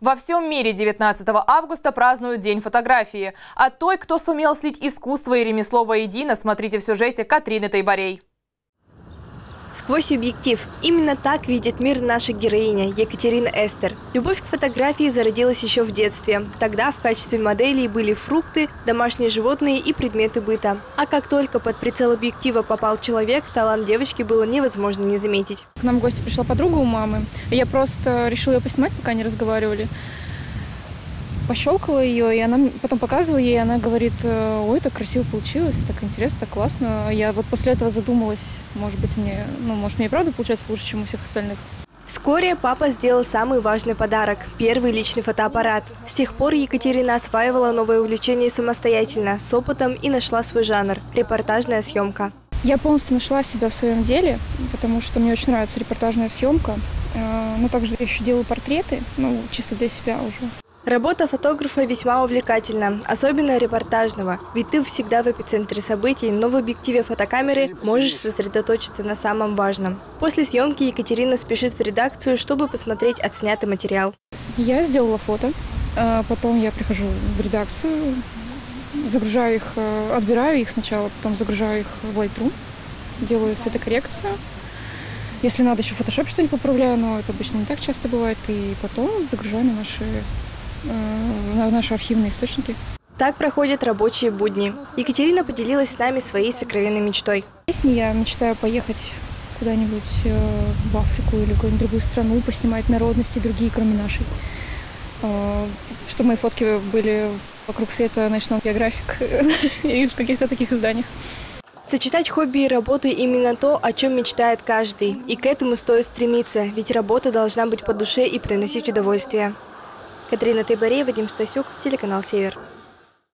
Во всем мире 19 августа празднуют День фотографии. А той, кто сумел слить искусство и ремесло воедино, смотрите в сюжете Катрины Тайбарей. Сквозь объектив. Именно так видит мир наша героиня Екатерина Эстер. Любовь к фотографии зародилась еще в детстве. Тогда в качестве моделей были фрукты, домашние животные и предметы быта. А как только под прицел объектива попал человек, талант девочки было невозможно не заметить. К нам в гости пришла подруга у мамы. Я просто решила ее поснимать, пока они разговаривали пощелкала ее, и она потом показывала ей, и она говорит, «Э, ой, так красиво получилось, так интересно, так классно. Я вот после этого задумалась, может быть, мне, ну, может, мне и правда получается лучше, чем у всех остальных. Вскоре папа сделал самый важный подарок – первый личный фотоаппарат. С тех пор Екатерина осваивала новое увлечение самостоятельно, с опытом и нашла свой жанр – репортажная съемка. Я полностью нашла себя в своем деле, потому что мне очень нравится репортажная съемка. Э, но также я еще делаю портреты, ну, чисто для себя уже. Работа фотографа весьма увлекательна, особенно репортажного, ведь ты всегда в эпицентре событий, но в объективе фотокамеры можешь сосредоточиться на самом важном. После съемки Екатерина спешит в редакцию, чтобы посмотреть отснятый материал. Я сделала фото, а потом я прихожу в редакцию, загружаю их, э, отбираю их сначала, потом загружаю их в Lightroom, делаю светокоррекцию. Если надо, еще в Photoshop что-нибудь поправляю, но это обычно не так часто бывает. И потом загружаю на наши наши архивные источники. Так проходят рабочие будни. Екатерина поделилась с нами своей сокровенной мечтой. Если я мечтаю поехать куда-нибудь э, в Африку или в какую-нибудь другую страну, поснимать народности другие, кроме нашей. Э, чтобы мои фотки были вокруг света National Geographic и в каких-то таких изданиях. Сочетать хобби и работу – именно то, о чем мечтает каждый. И к этому стоит стремиться, ведь работа должна быть по душе и приносить удовольствие. Катерина Тайбарей, Вадим Стасюк, телеканал «Север».